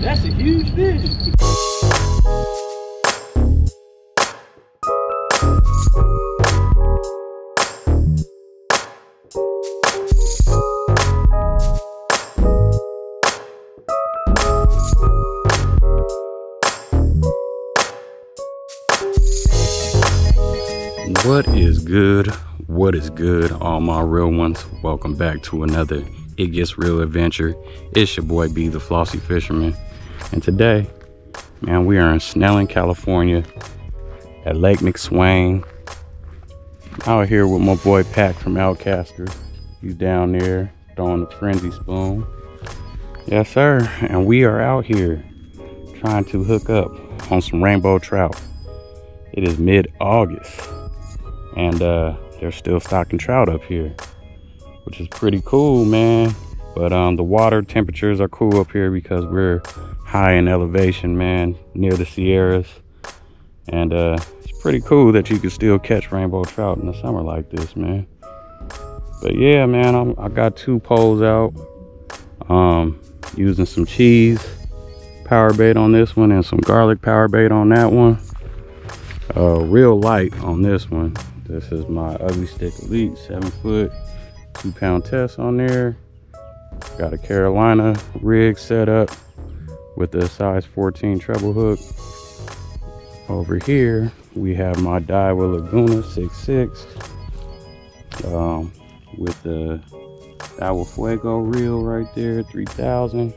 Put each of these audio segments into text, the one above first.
That's a huge fish. What is good? What is good, all my real ones? Welcome back to another It Gets Reel adventure. It's your boy B, the Flossy Fisherman. And today, man, we are in Snelling, California at Lake McSwain. Out here with my boy Paq from OutKaster. He's down there throwing the frenzy spoon. Yes, sir. And we are out here trying to hook up on some rainbow trout. It is mid-August and uh, they're still stocking trout up here, which is pretty cool, man. But um, the water temperatures are cool up here because we're high in elevation, man, near the Sierras. And uh, it's pretty cool that you can still catch rainbow trout in the summer like this, man. But yeah, man, I'm, I got two poles out. Um, using some cheese power bait on this one and some garlic power bait on that one. Uh, real light on this one this is my Ugly Stik Elite, seven foot, two pound test on there. Got a Carolina rig set up with the size 14 treble hook. Over here, we have my Daiwa Laguna 6.6 um, with the Daiwa Fuego reel right there, 3000.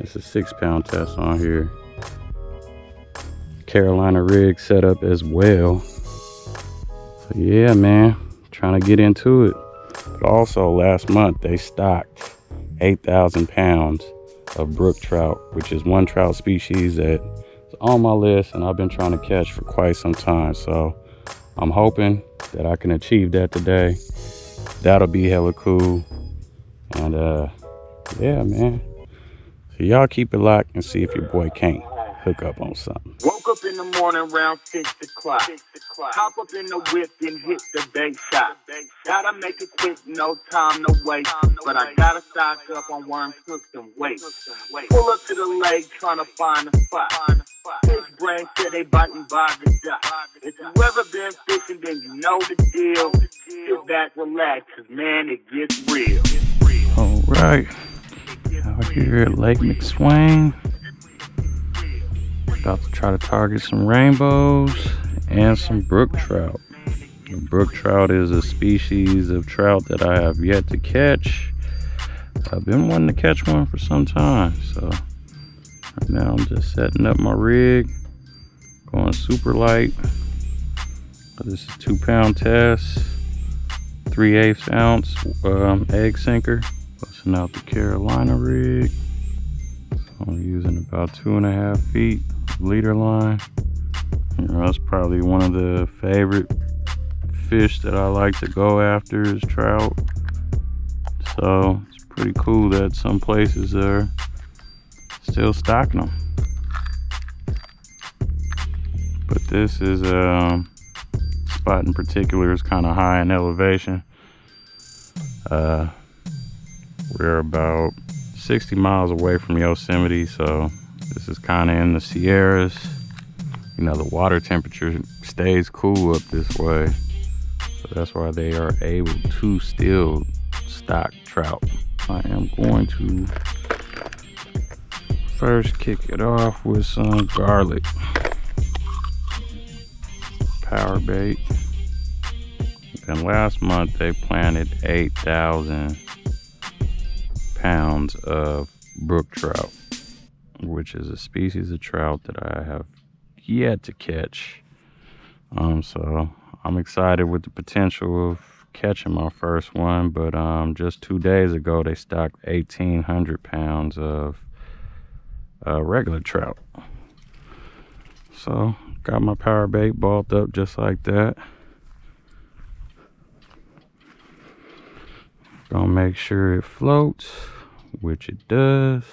It's a six pound test on here. Carolina rig set up as well yeah, man, trying to get into it. But also last month they stocked 8,000 pounds of brook trout, which is one trout species that is on my list and I've been trying to catch for quite some time. So I'm hoping that I can achieve that today. That'll be hella cool. And uh, yeah, man. So y'all keep it locked and see if your boy can't hook up on something. Woke up in the morning around six o'clock. Six o'clock. Hop up in the whip and hit the bait shop. Gotta make it quick, no time to waste. But I gotta stock up on worms, hooks, and weights. Pull up to the lake trying to find a spot. Fish brain said they biting by the dot. If you ever been fishing, then you know the deal. Sit back, relax, cause man, it gets real. All right. Out here at Lake McSwain. About to try to target some rainbows and some brook trout. The brook trout is a species of trout that I have yet to catch. I've been wanting to catch one for some time, so right now I'm just setting up my rig, going super light. This is two pound test, three eighths ounce um, egg sinker, busting out the Carolina rig. I'm using about two and a half feet leader line. You know, that's probably one of the favorite fish that I like to go after is trout. So it's pretty cool that some places are still stocking them. But this is a um, spot in particular is kind of high in elevation. Uh, we're about 60 miles away from Yosemite, so this is kind of in the Sierras. You know, the water temperature stays cool up this way. So that's why they are able to still stock trout. I am going to first kick it off with some garlic. Power bait. And last month they planted 8,000 pounds of brook trout which is a species of trout that I have yet to catch. Um, so I'm excited with the potential of catching my first one, but um, just two days ago they stocked 1,800 pounds of uh, regular trout. So got my power bait balled up just like that. Gonna make sure it floats, which it does.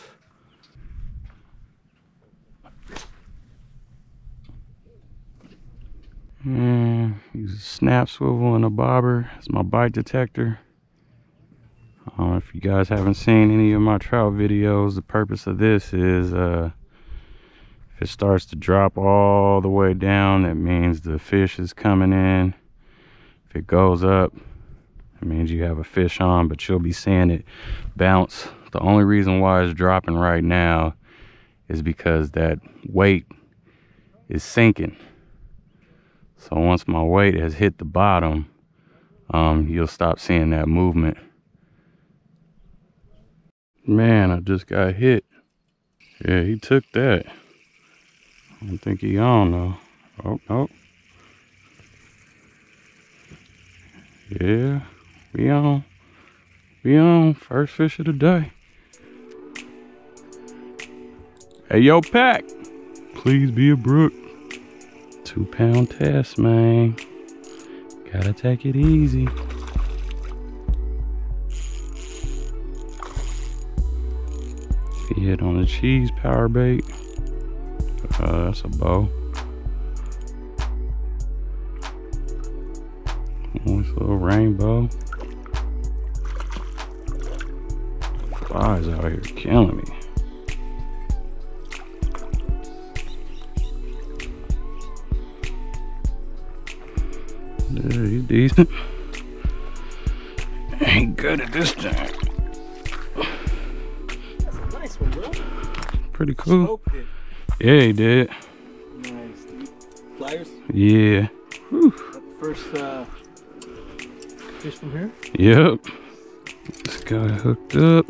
And use a snap swivel and a bobber It's my bite detector. Um, if you guys haven't seen any of my trout videos, the purpose of this is uh, if it starts to drop all the way down, that means the fish is coming in. If it goes up, it means you have a fish on, but you'll be seeing it bounce. The only reason why it's dropping right now is because that weight is sinking. So once my weight has hit the bottom, um, you'll stop seeing that movement. Man, I just got hit. Yeah, he took that. I don't think he on though. Oh, no. Yeah, we on. We on. First fish of the day. Hey, yo, Paq. Please be a brook. Two pound test, man. Gotta take it easy. He hit on the cheese power bait. Uh, that's a bow. Nice little rainbow. Flies out here killing me. Decent. Ain't good at this time. That's a nice one, bro. Pretty cool. Yeah, he did. Nice. Pliers. Yeah. Whew. Got the first uh, fish from here. Yep. This guy hooked up.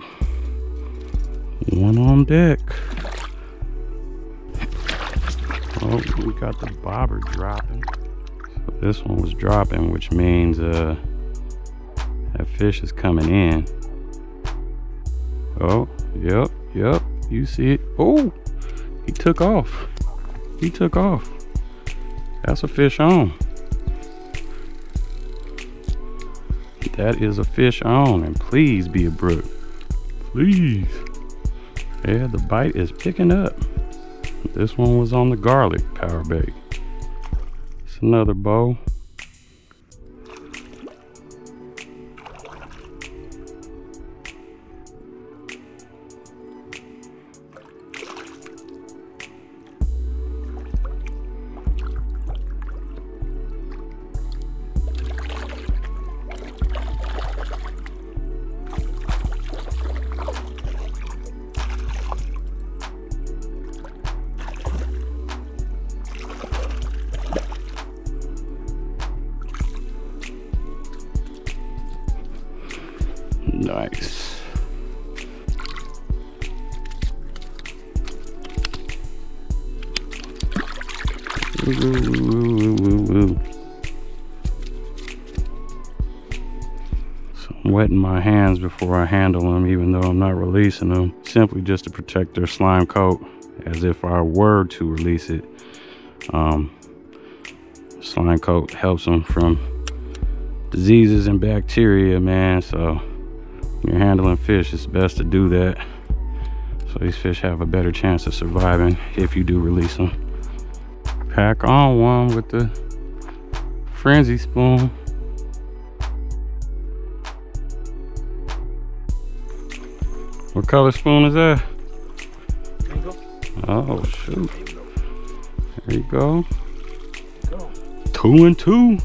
One on deck. Oh, we got the bobber dropping. This one was dropping, which means uh that fish is coming in. Oh, yep, yep. You see it. Oh, he took off. He took off. That's a fish on. That is a fish on, and please be a brook. Please. Yeah, the bite is picking up. This one was on the garlic power bait. Another bow. My hands before I handle them, even though I'm not releasing them, simply just to protect their slime coat, as if I were to release it. Um, slime coat helps them from diseases and bacteria, man. So when you're handling fish, it's best to do that. So these fish have a better chance of surviving if you do release them. Paq on one with the frenzy spoon. What color spoon is that? Oh shoot. There you go. Go. Two and two.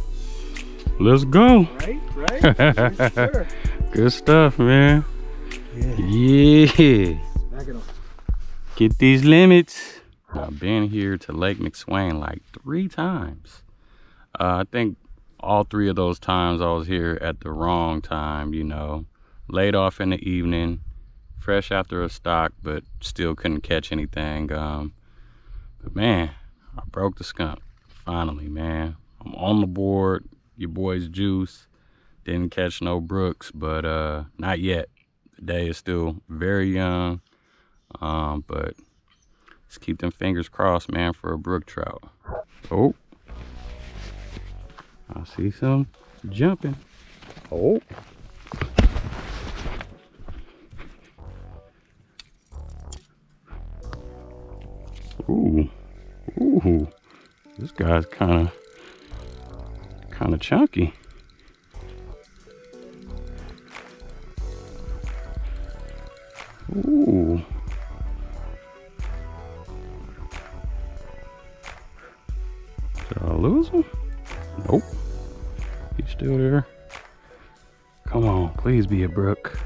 Let's go. Right. Right. yes, sir. Good stuff, man. Yeah. Yeah. Back it up. Get these limits. I've been here to Lake McSwain like three times. Uh, I think all three of those times I was here at the wrong time, you know. Laid off in the evening, fresh after a stock, but still couldn't catch anything. Um, but man, I broke the skunk. Finally, man. I'm on the board. Your boy's juice. Didn't catch no brooks, but uh, not yet. The day is still very young. Um, but let's keep them fingers crossed, man, for a brook trout. Oh, I see some jumping. Oh, ooh, ooh, this guy's kind of, kind of chunky. Ooh. Did I lose him? Nope. He's still there. Come on, please be a brook.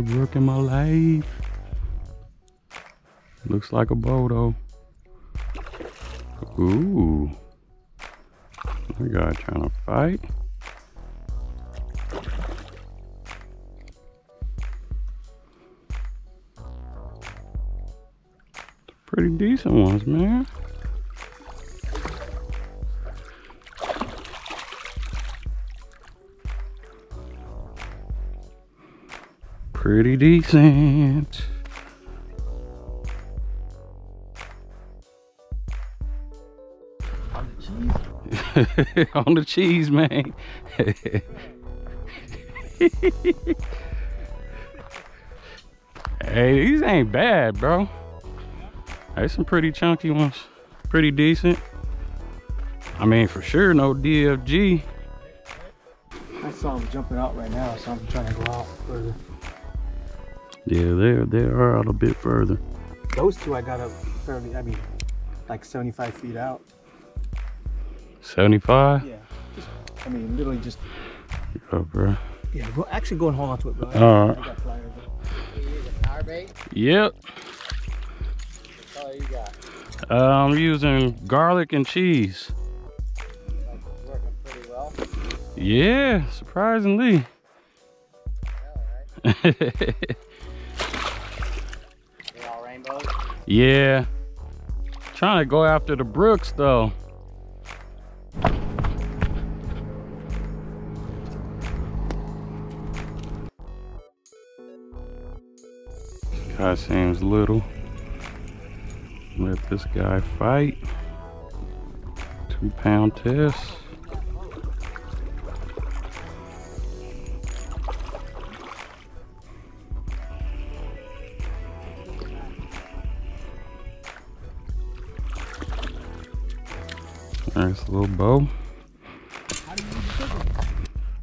Need brook in my life. Looks like a bodo. Ooh. We got trying to fight. Pretty decent ones, man. Pretty decent. On the cheese. on the cheese, man. hey, these ain't bad, bro. There's some pretty chunky ones. Pretty decent. I mean, for sure, no DFG. I saw him jumping out right now, so I'm trying to go out further. Yeah, they're they are out a bit further. Those two I got up fairly, I mean, like 75 feet out. 75? Yeah. Just, I mean, literally just, Oh, bro. yeah, go, actually go and hold on to it, bro. I, All I right. got pliers. Power bait? Yep. That's all you got. Uh, I'm using garlic and cheese. That's working pretty well. Yeah, surprisingly. Yeah, right? yeah. Trying to go after the brooks though. Guy seems little. Let this guy fight. Two pound test. Nice little bow.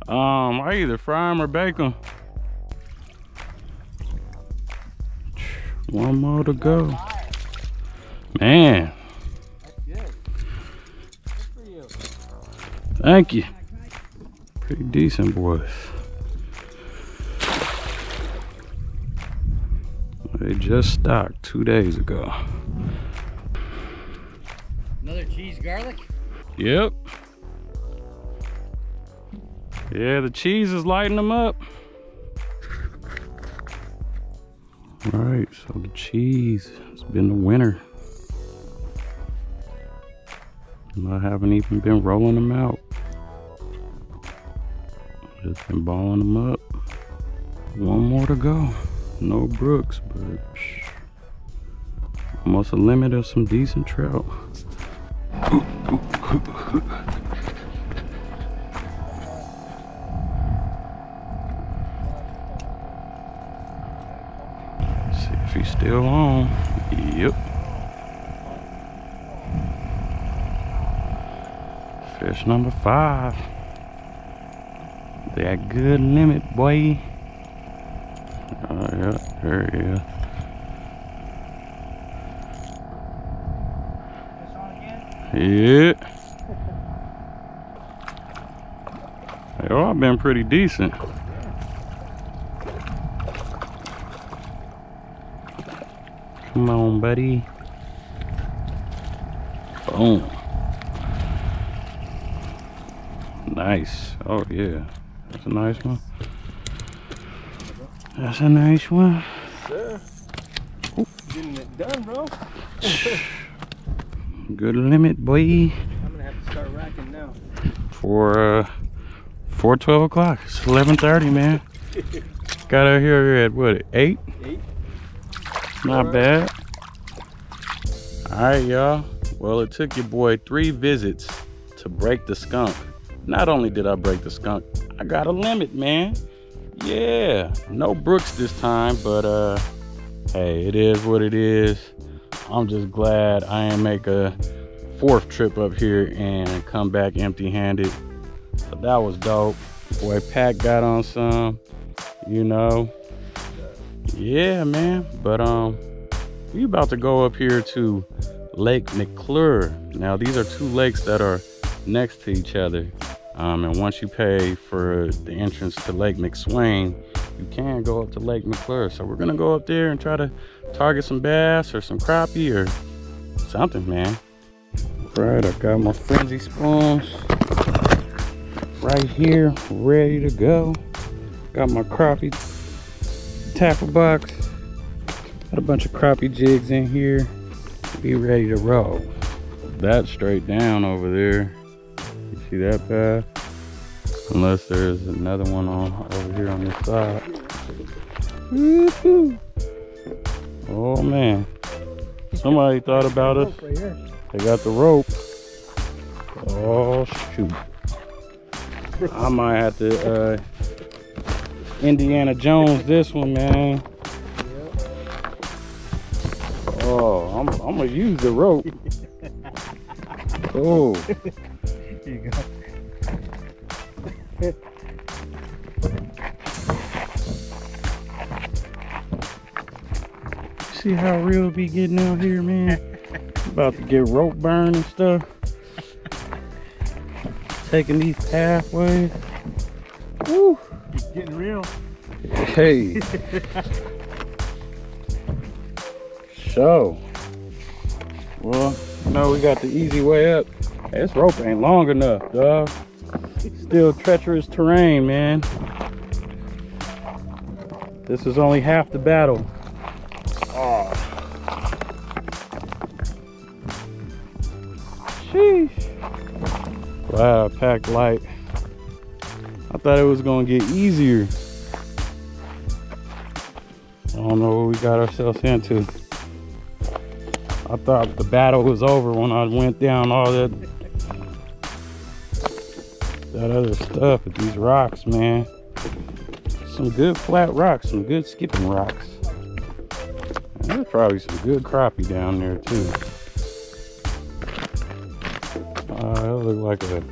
Um, I either fry them or bake them. One more to go. Man, thank you. Pretty decent, boys. They just stocked two days ago. Another cheese garlic? Yep. Yeah, the cheese is lighting them up. All right, so the cheese has been the winner. And I haven't even been rolling them out. Just been balling them up. One more to go. No Brooks, but psh, almost a limit of some decent trout. See if he's still on. Yep. Fish number five. That good limit, boy. Oh, yeah, there he is. Yeah. They all been pretty decent. Come on, buddy. Boom. Nice. Oh, yeah. That's a nice one. That's a nice one. Sir. Getting it done, bro. Good limit, boy. I'm gonna have to start racking now. For uh, for 12 o'clock. It's 11:30, man. Got out here at what? Eight? Eight. Not bad. All right, y'all. Well, it took your boy three visits to break the skunk. Not only did I break the skunk, I got a limit, man. Yeah, no Brooks this time, but uh, hey, it is what it is. I'm just glad I ain't make a fourth trip up here and come back empty-handed. So that was dope. Boy, Pat got on some, you know. Yeah, man. But um, we about to go up here to Lake McClure. Now, these are two lakes that are next to each other. Um, and once you pay for the entrance to Lake McSwain, you can go up to Lake McClure. So we're gonna go up there and try to target some bass or some crappie or something, man. Right, I got my frenzy spoons right here, ready to go. Got my crappie tackle box. Got a bunch of crappie jigs in here. Be ready to roll. That straight down over there. You see that path? Unless there's another one on over here on this side. Oh man. Somebody thought about us. They got the rope. Oh shoot. I might have to uh, Indiana Jones this one, man. Oh, I'm, I'm gonna use the rope. Oh. Here you go. See how real be getting out here, man? About to get rope burn and stuff. Taking these pathways. Woo. It's getting real. Hey. so. Well, you know, we got the easy way up. Hey, this rope ain't long enough, dog. Still treacherous terrain, man. This is only half the battle. Oh. Sheesh. Wow, packed light. I thought it was gonna get easier. I don't know what we got ourselves into. I thought the battle was over when I went down all that that other stuff with these rocks, man. Some good flat rocks, some good skipping rocks. There's probably some good crappie down there too. Look like a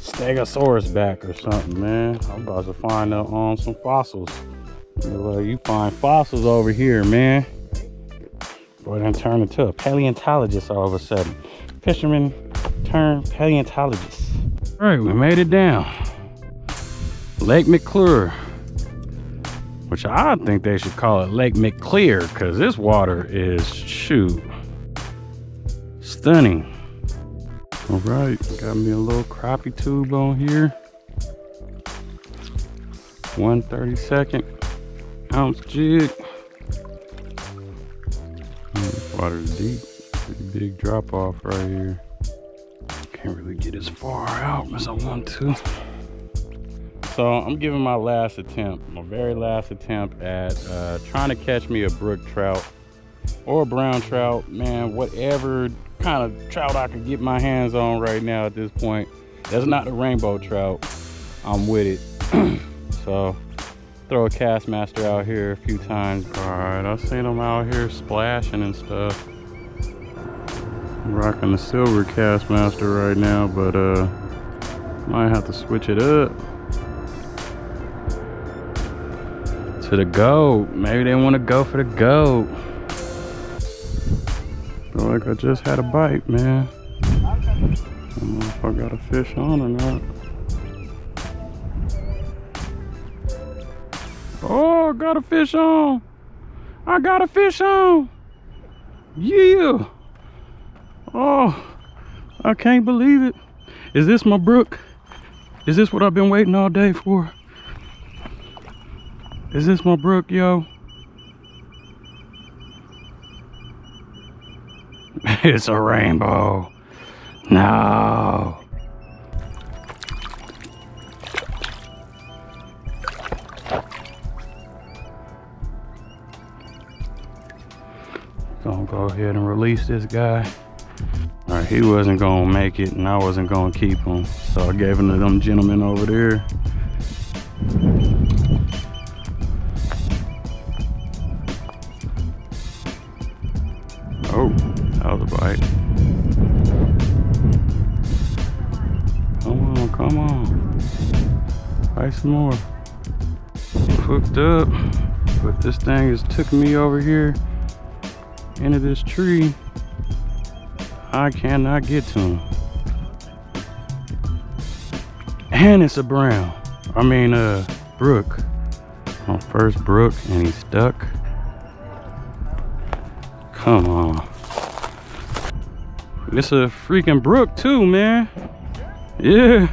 stegosaurus back or something, man. I'm about to find out on some fossils. Well, you find fossils over here, man. Boy, then turn into a paleontologist all of a sudden. Fisherman turned paleontologist. All right, we made it down. Lake McClure, which I think they should call it Lake McClear because this water is, shoot, stunning. All right, got me a little crappie tube on here. 132nd ounce jig. Mm, Water's deep, pretty big drop off right here. Can't really get as far out as I want to. So I'm giving my last attempt, my very last attempt at uh, trying to catch me a brook trout or a brown trout, man, whatever kind of trout I could get my hands on right now at this point. That's not a rainbow trout. I'm with it. so throw a Kastmaster out here a few times. All right, I've seen them out here splashing and stuff. I'm rocking the silver Kastmaster right now, but uh, might have to switch it up. To the goat. Maybe they want to go for the goat. Feel like I just had a bite, man. I don't know if I got a fish on or not. Oh, I got a fish on. I got a fish on. Yeah. Oh, I can't believe it. Is this my brook? Is this what I've been waiting all day for? Is this my brook, yo? It's a rainbow. No. Gonna go ahead and release this guy. All right, he wasn't gonna make it and I wasn't gonna keep him. So I gave him to them gentlemen over there. Some more. Hooked up, but this thing is took me over here into this tree. I cannot get to him. And it's a brown. I mean, uh, brook. My first brook, and he's stuck. Come on. It's a freaking brook too, man. Yeah.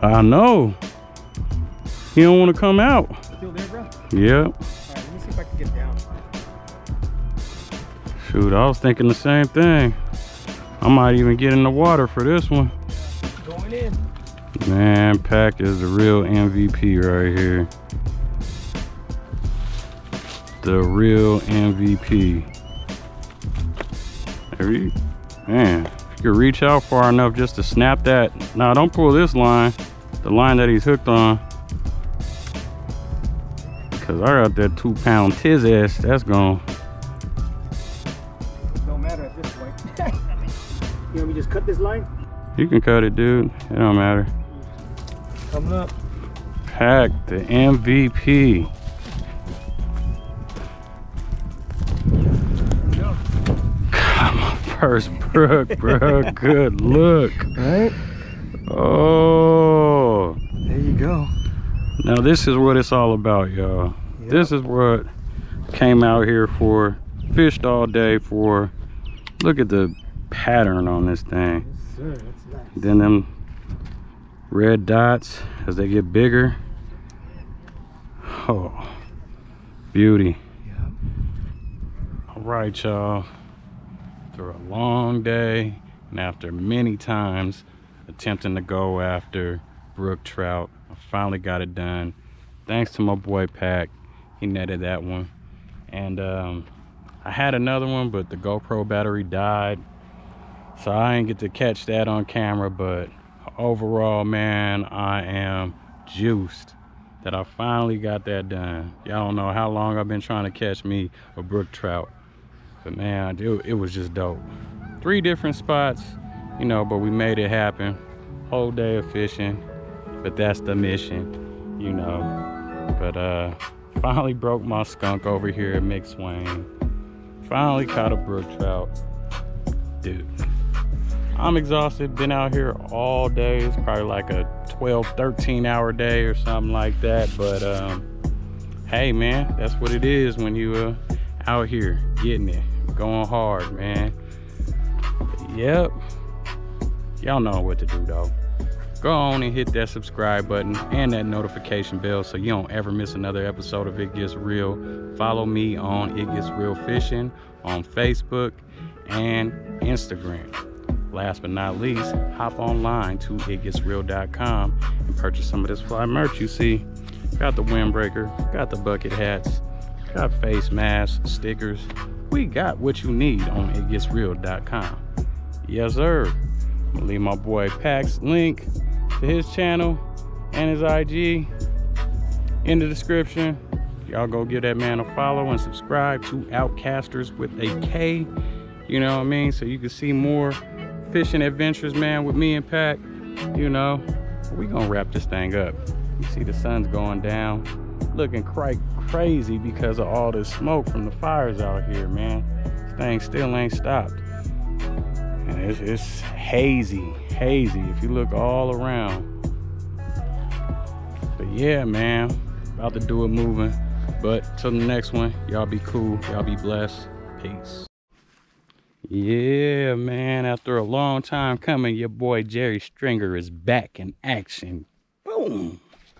I know. He don't want to come out. Still there, bro? Right, let me see if I can get down. Shoot, I was thinking the same thing. I might even get in the water for this one. Going in. Man, Paq is the real MVP right here. The real MVP. Every man, could reach out far enough just to snap that. Now don't pull this line, the line that he's hooked on. Cause I got that two pound tiz ass, that's gone. Don't matter at this point. you want me just cut this line? You can cut it, dude. It don't matter. Coming up. Paq the MVP. Brook, bro. Good look. Right? Oh. There you go. Now this is what it's all about, y'all. Yep. This is what came out here for. Fished all day for. Look at the pattern on this thing. Yes, sir. That's nice. Then them red dots as they get bigger. Oh, beauty. Yeah. All right, y'all. After a long day and after many times attempting to go after brook trout, I finally got it done. Thanks to my boy Paq, he netted that one. And um, I had another one, but the GoPro battery died. So I didn't get to catch that on camera, but overall, man, I am juiced that I finally got that done. Y'all don't know how long I've been trying to catch me a brook trout. But man, it, it was just dope. Three different spots, you know, but we made it happen. Whole day of fishing, but that's the mission, you know. But uh, finally broke my skunk over here at McSwain. Finally caught a brook trout. Dude, I'm exhausted. Been out here all day. It's probably like a 12, 13 hour day or something like that. But um, hey, man, that's what it is when you uh, out here getting it, going hard, man. Yep. Y'all know what to do though. Go on and hit that subscribe button and that notification bell so you don't ever miss another episode of It Gets Reel. Follow me on It Gets Reel Fishing on Facebook and Instagram. Last but not least, hop online to itgetsreel.com and purchase some of this fly merch you see. Got the windbreaker, got the bucket hats, got face masks, stickers. We got what you need on itgetsreel.com. Yes, sir. I'm gonna leave my boy Paq's link to his channel and his IG in the description. Y'all go give that man a follow and subscribe to OutKasters with a K. You know what I mean? So you can see more fishing adventures, man, with me and Paq. You know, we gonna wrap this thing up. You see the sun's going down, looking quite crazy because of all this smoke from the fires out here, man. This thing still ain't stopped. And it's, it's hazy, hazy if you look all around. But yeah, man, about to do it moving. But till the next one, y'all be cool, y'all be blessed. Peace. Yeah, man, after a long time coming, your boy Jerry Stringer is back in action. Boom.